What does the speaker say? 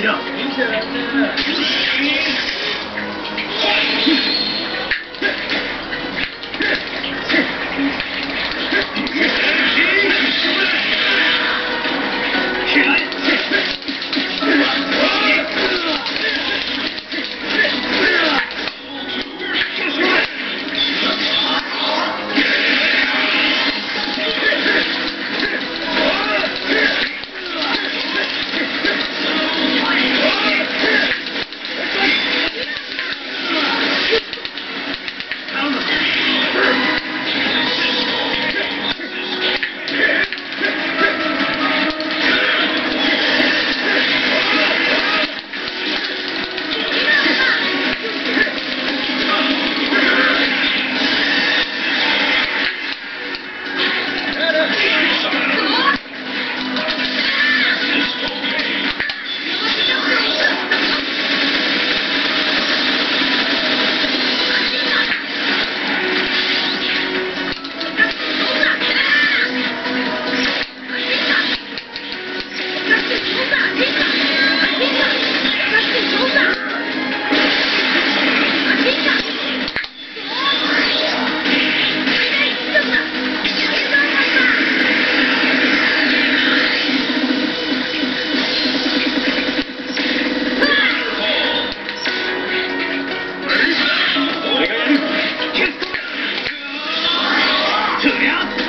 的。out.